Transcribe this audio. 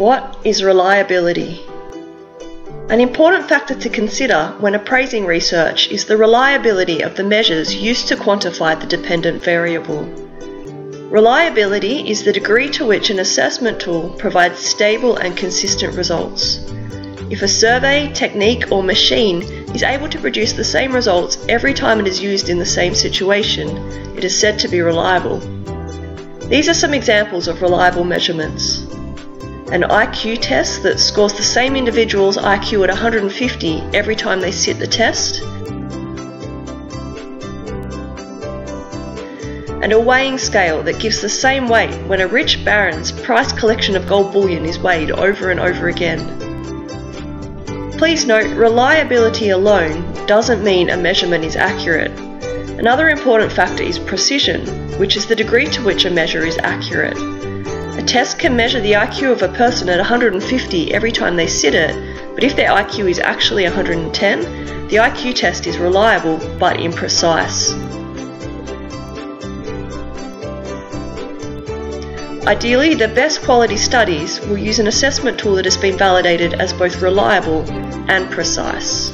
What is reliability? An important factor to consider when appraising research is the reliability of the measures used to quantify the dependent variable. Reliability is the degree to which an assessment tool provides stable and consistent results. If a survey, technique, or machine is able to produce the same results every time it is used in the same situation, it is said to be reliable. These are some examples of reliable measurements. An IQ test that scores the same individual's IQ at 150 every time they sit the test, and a weighing scale that gives the same weight when a rich baron's prized collection of gold bullion is weighed over and over again. Please note, reliability alone doesn't mean a measurement is accurate. Another important factor is precision, which is the degree to which a measure is accurate. A test can measure the IQ of a person at 150 every time they sit it, but if their IQ is actually 110, the IQ test is reliable but imprecise. Ideally, the best quality studies will use an assessment tool that has been validated as both reliable and precise.